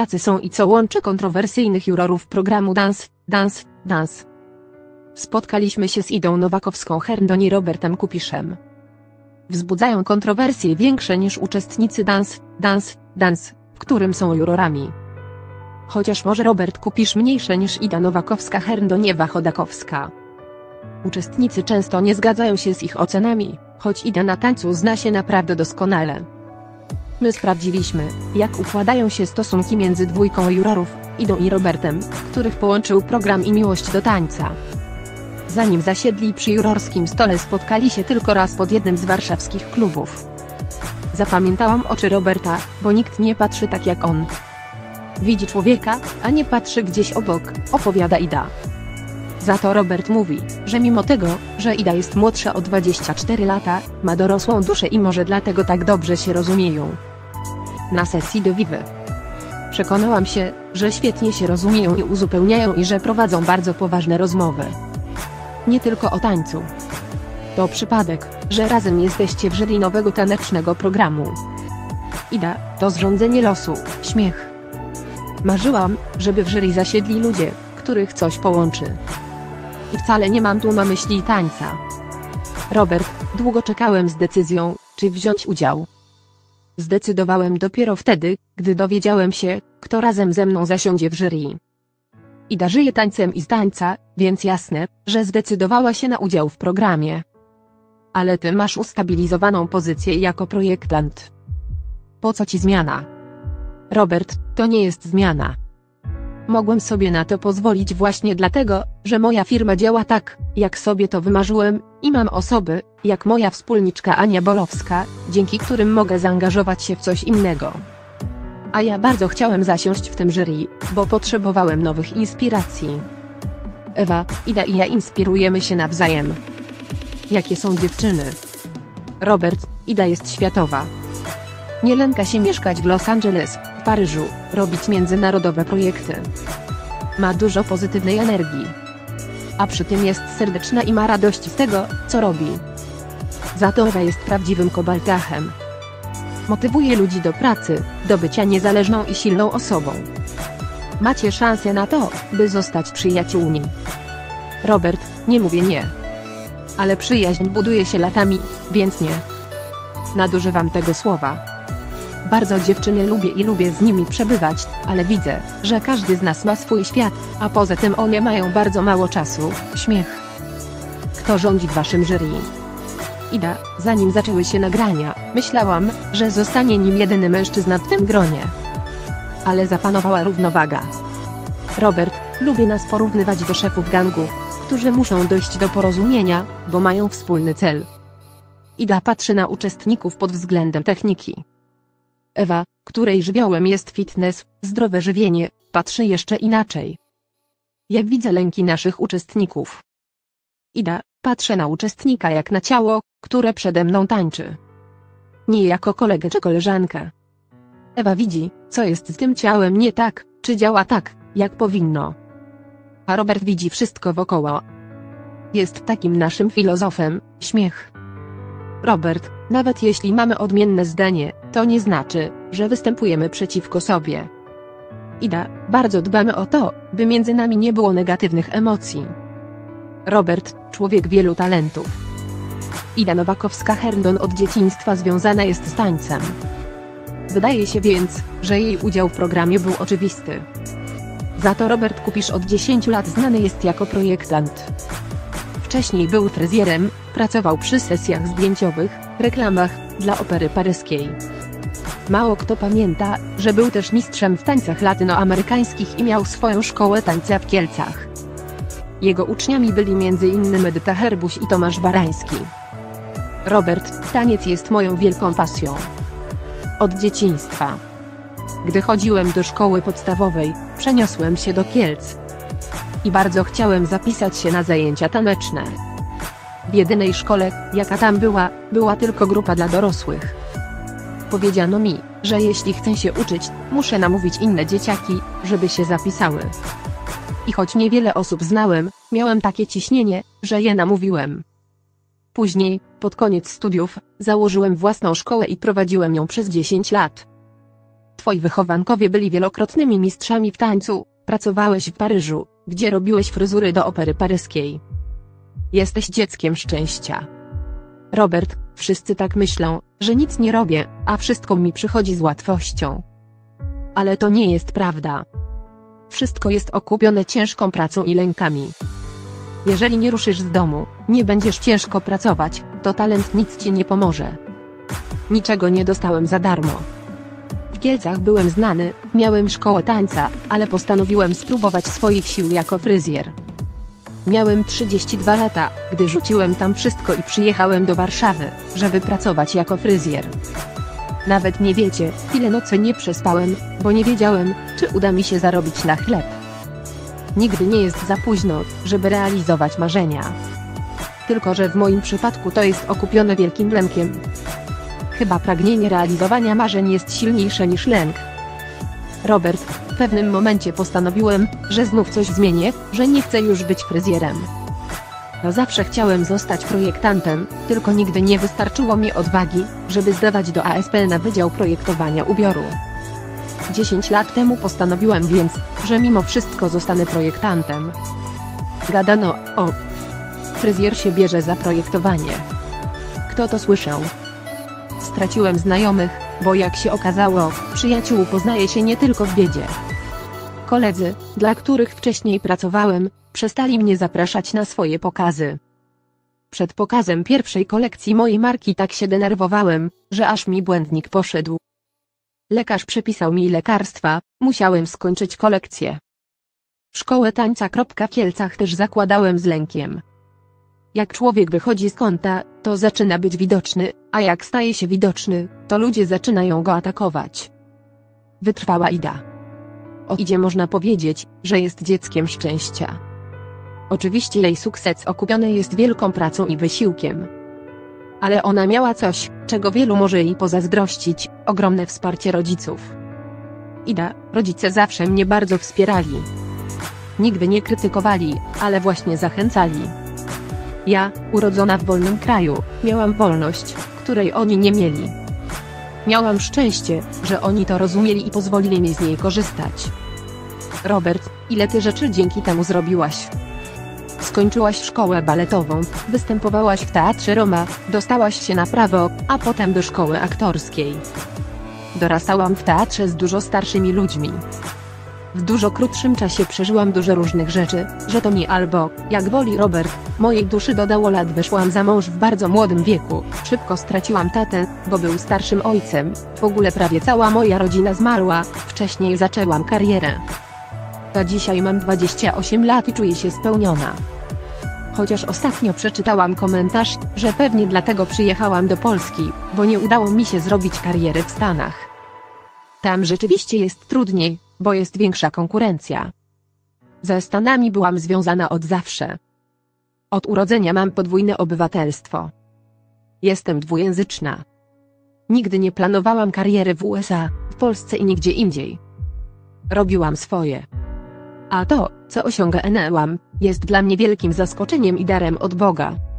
jacy są i co łączy kontrowersyjnych jurorów programu Dance, Dance, Dance. Spotkaliśmy się z Idą Nowakowską Herndon i Robertem Kupiszem. Wzbudzają kontrowersje większe niż uczestnicy Dance, Dance, Dance, w którym są jurorami. Chociaż może Robert Kupisz mniejsze niż Ida Nowakowska Herndoniewa Chodakowska. Uczestnicy często nie zgadzają się z ich ocenami, choć Ida na tańcu zna się naprawdę doskonale. My sprawdziliśmy, jak układają się stosunki między dwójką jurorów, Idą i Robertem, których połączył program i miłość do tańca. Zanim zasiedli przy jurorskim stole spotkali się tylko raz pod jednym z warszawskich klubów. Zapamiętałam oczy Roberta, bo nikt nie patrzy tak jak on. Widzi człowieka, a nie patrzy gdzieś obok, opowiada Ida. Za to Robert mówi, że mimo tego, że Ida jest młodsza o 24 lata, ma dorosłą duszę i może dlatego tak dobrze się rozumieją. Na sesji do Vivy. Przekonałam się, że świetnie się rozumieją i uzupełniają i że prowadzą bardzo poważne rozmowy. Nie tylko o tańcu. To przypadek, że razem jesteście w jury nowego tanecznego programu. Ida, to zrządzenie losu, śmiech. Marzyłam, żeby w jury zasiedli ludzie, których coś połączy. I wcale nie mam tu na myśli tańca. Robert, długo czekałem z decyzją, czy wziąć udział. Zdecydowałem dopiero wtedy, gdy dowiedziałem się, kto razem ze mną zasiądzie w jury. Ida żyje tańcem i z tańca, więc jasne, że zdecydowała się na udział w programie. Ale ty masz ustabilizowaną pozycję jako projektant. Po co ci zmiana? Robert, to nie jest zmiana. Mogłem sobie na to pozwolić właśnie dlatego, że moja firma działa tak, jak sobie to wymarzyłem, i mam osoby, jak moja wspólniczka Ania Bolowska, dzięki którym mogę zaangażować się w coś innego. A ja bardzo chciałem zasiąść w tym jury, bo potrzebowałem nowych inspiracji. Ewa, Ida i ja inspirujemy się nawzajem. Jakie są dziewczyny? Robert, Ida jest światowa. Nie lęka się mieszkać w Los Angeles, w Paryżu, robić międzynarodowe projekty. Ma dużo pozytywnej energii. A przy tym jest serdeczna i ma radość z tego, co robi. Za to Ewa jest prawdziwym kobaltachem. Motywuje ludzi do pracy, do bycia niezależną i silną osobą. Macie szansę na to, by zostać przyjaciółmi. Robert, nie mówię nie. Ale przyjaźń buduje się latami, więc nie. Nadużywam tego słowa. Bardzo dziewczyny lubię i lubię z nimi przebywać, ale widzę, że każdy z nas ma swój świat, a poza tym one mają bardzo mało czasu. Śmiech. Kto rządzi w waszym jury? Ida, zanim zaczęły się nagrania, myślałam, że zostanie nim jedyny mężczyzna w tym gronie. Ale zapanowała równowaga. Robert, lubię nas porównywać do szefów gangów, którzy muszą dojść do porozumienia, bo mają wspólny cel. Ida patrzy na uczestników pod względem techniki. Ewa, której żywiołem jest fitness, zdrowe żywienie, patrzy jeszcze inaczej. Jak widzę lęki naszych uczestników. Ida, patrzę na uczestnika jak na ciało, które przede mną tańczy. Nie jako kolegę czy koleżankę. Ewa widzi, co jest z tym ciałem nie tak, czy działa tak, jak powinno. A Robert widzi wszystko wokoło. Jest takim naszym filozofem, śmiech. Robert, nawet jeśli mamy odmienne zdanie, to nie znaczy, że występujemy przeciwko sobie. Ida, bardzo dbamy o to, by między nami nie było negatywnych emocji. Robert, człowiek wielu talentów. Ida Nowakowska-Herndon od dzieciństwa związana jest z tańcem. Wydaje się więc, że jej udział w programie był oczywisty. Za to Robert Kupisz od 10 lat znany jest jako projektant. Wcześniej był fryzjerem, pracował przy sesjach zdjęciowych, reklamach, dla opery paryskiej. Mało kto pamięta, że był też mistrzem w tańcach latynoamerykańskich i miał swoją szkołę tańca w Kielcach. Jego uczniami byli m.in. Edyta Herbuś i Tomasz Barański. Robert, taniec jest moją wielką pasją. Od dzieciństwa. Gdy chodziłem do szkoły podstawowej, przeniosłem się do Kielc. I bardzo chciałem zapisać się na zajęcia taneczne. W jedynej szkole, jaka tam była, była tylko grupa dla dorosłych. Powiedziano mi, że jeśli chcę się uczyć, muszę namówić inne dzieciaki, żeby się zapisały. I choć niewiele osób znałem, miałem takie ciśnienie, że je namówiłem. Później, pod koniec studiów, założyłem własną szkołę i prowadziłem ją przez 10 lat. Twoi wychowankowie byli wielokrotnymi mistrzami w tańcu, pracowałeś w Paryżu, gdzie robiłeś fryzury do opery paryskiej. Jesteś dzieckiem szczęścia. Robert, wszyscy tak myślą, że nic nie robię, a wszystko mi przychodzi z łatwością. Ale to nie jest prawda. Wszystko jest okupione ciężką pracą i lękami. Jeżeli nie ruszysz z domu, nie będziesz ciężko pracować, to talent nic ci nie pomoże. Niczego nie dostałem za darmo. Kielcach byłem znany, miałem szkołę tańca, ale postanowiłem spróbować swoich sił jako fryzjer. Miałem 32 lata, gdy rzuciłem tam wszystko i przyjechałem do Warszawy, żeby pracować jako fryzjer. Nawet nie wiecie, ile nocy nie przespałem, bo nie wiedziałem, czy uda mi się zarobić na chleb. Nigdy nie jest za późno, żeby realizować marzenia. Tylko, że w moim przypadku to jest okupione wielkim lękiem. Chyba pragnienie realizowania marzeń jest silniejsze niż lęk. Robert, w pewnym momencie postanowiłem, że znów coś zmienię, że nie chcę już być fryzjerem. No zawsze chciałem zostać projektantem, tylko nigdy nie wystarczyło mi odwagi, żeby zdawać do ASP na Wydział Projektowania Ubioru. 10 lat temu postanowiłem więc, że mimo wszystko zostanę projektantem. Gadano, o, fryzjer się bierze za projektowanie. Kto to słyszał? Straciłem znajomych, bo jak się okazało, przyjaciół poznaje się nie tylko w biedzie. Koledzy, dla których wcześniej pracowałem, przestali mnie zapraszać na swoje pokazy. Przed pokazem pierwszej kolekcji mojej marki tak się denerwowałem, że aż mi błędnik poszedł. Lekarz przepisał mi lekarstwa, musiałem skończyć kolekcję. Szkołę tańca. Kielcach też zakładałem z lękiem. Jak człowiek wychodzi z kąta, to zaczyna być widoczny, a jak staje się widoczny, to ludzie zaczynają go atakować. Wytrwała Ida. O Idzie można powiedzieć, że jest dzieckiem szczęścia. Oczywiście jej sukces okupiony jest wielką pracą i wysiłkiem. Ale ona miała coś, czego wielu może jej pozazdrościć, ogromne wsparcie rodziców. Ida, rodzice zawsze mnie bardzo wspierali. Nigdy nie krytykowali, ale właśnie zachęcali. Ja, urodzona w wolnym kraju, miałam wolność, której oni nie mieli. Miałam szczęście, że oni to rozumieli i pozwolili mi z niej korzystać. Robert, ile ty rzeczy dzięki temu zrobiłaś? Skończyłaś szkołę baletową, występowałaś w teatrze Roma, dostałaś się na prawo, a potem do szkoły aktorskiej. Dorastałam w teatrze z dużo starszymi ludźmi. W dużo krótszym czasie przeżyłam dużo różnych rzeczy, że to mi albo, jak woli Robert, mojej duszy dodało lat wyszłam za mąż w bardzo młodym wieku, szybko straciłam tatę, bo był starszym ojcem, w ogóle prawie cała moja rodzina zmarła, wcześniej zaczęłam karierę. A dzisiaj mam 28 lat i czuję się spełniona. Chociaż ostatnio przeczytałam komentarz, że pewnie dlatego przyjechałam do Polski, bo nie udało mi się zrobić kariery w Stanach. Tam rzeczywiście jest trudniej, bo jest większa konkurencja. Ze Stanami byłam związana od zawsze. Od urodzenia mam podwójne obywatelstwo. Jestem dwujęzyczna. Nigdy nie planowałam kariery w USA, w Polsce i nigdzie indziej. Robiłam swoje. A to, co osiągnęłam, jest dla mnie wielkim zaskoczeniem i darem od Boga.